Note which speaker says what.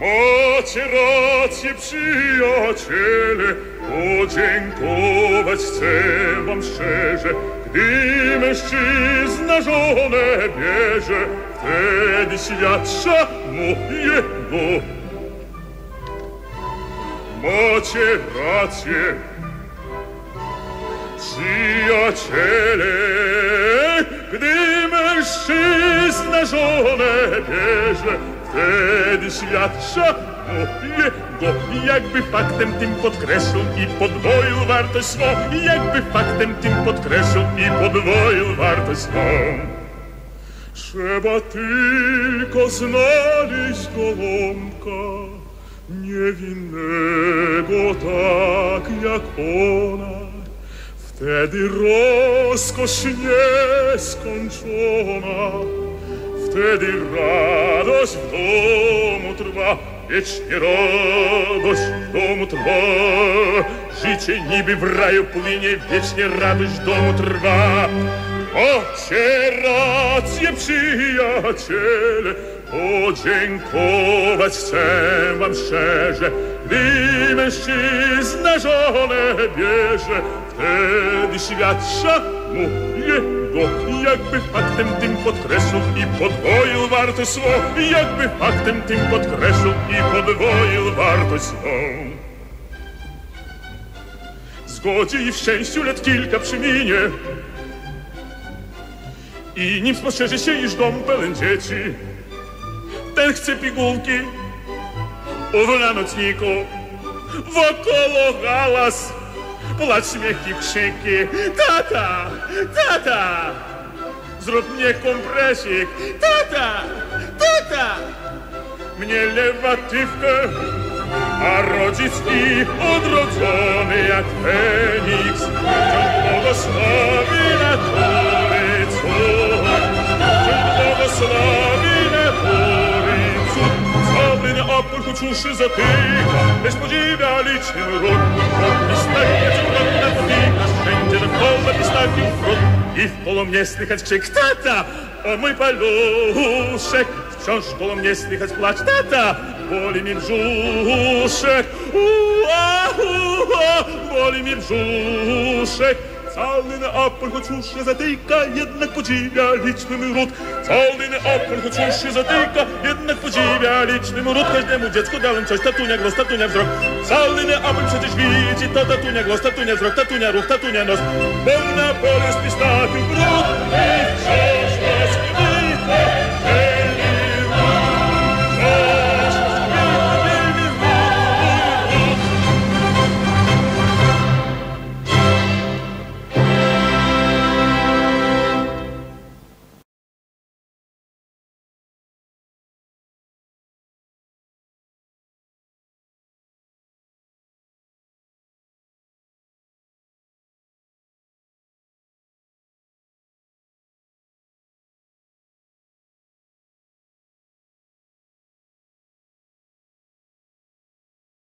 Speaker 1: Macie rację, przyjaciele, podziękować chcę wam szczerze. Gdy mężczyzna żonę bierze, wtedy świadcza mojego. Macie rację, przyjaciele, gdy mężczyzna żonę bierze, wtedy świadcza mojego. Jakby faktem tym podkreślą i podwoił wartość swą, jakby faktem tym podkreślą i podwoił wartość swą. Trzeba tylko znaleźć gołąbka niewinnego tak jak ona. Wtedy rozkosz nieskończona, wtedy radość w domu trwa, wiecznie radość w domu trwa. Życie niby w raju płynie, wiecznie radość w domu trwa. Macie rację, przyjaciele, podziękować chcę wam szczerze. Gdy mężczyzna żonę bierze, wtedy świadcza mojego. Jakby faktem tym podkreślą i podwoił wartość swą, jakby faktem tym podkreślą i podwoił wartość swą. Zgodzi i w szczęściu lat kilka przyminie, i nim spostrzeże się, iż dom pełen dzieci, ten chce pigułki, ów na nocniku, wokoło hałas, płacz, śmiech i krzyki. Tata, tata, zrób mnie kompresik, tata, tata, mnie lewatywkę, a rodzic i odrodzony jak Feniks, wciąż błogosławi natury Uszy zatyka, lecz podziwia liczny ród. I stanie cudowna potyka, wszędzie dookoła wystawił front. I w polu mnie słychać krzyk tata, o mój paluszek. Wciąż koło mnie słychać płacz tata, boli mi brzuszek. Ua, boli mi brzuszek. Cały Neapol, choć już się zatyka, jednak podziwia liczny ród. Cały Neapol, choć już się zatyka, jednak podziwia liczny ród. Każdemu dziecku dałem coś, tatunia głos, tatunia wzrok. Cały Neapol przecież widzi to tatunia głos, tatunia wzrok, tatunia ruch, tatunia nos. Bo Neapol jest pistakiem brud i wciąż wita.